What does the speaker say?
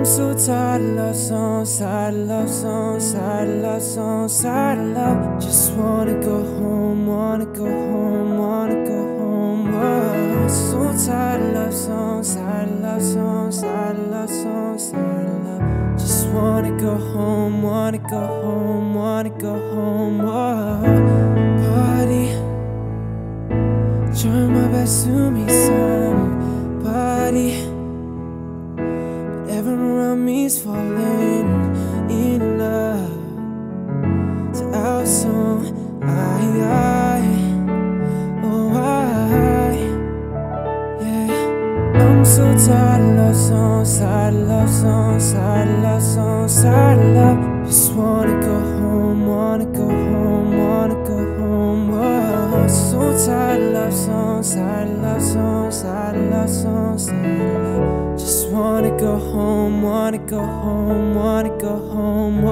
I'm so tired of love songs, tired of love songs, tired of love songs, tired of love. Just wanna go home, wanna go home, wanna go home. Oh, so tired of love songs, tired of love songs, tired of love songs, tired of love. Just wanna go home, wanna go home, wanna go home. Oh, party, try my best to meet somebody. Everyone around me is falling in love to our song. I, I, oh I, yeah. I'm so tired of love songs, tired of love songs, tired of love songs, tired of love. Just wanna go home, wanna go home, wanna go home. Oh, so tired of love songs, tired of love songs, tired of love songs, tired of love. Go home, wanna go home, wanna go home.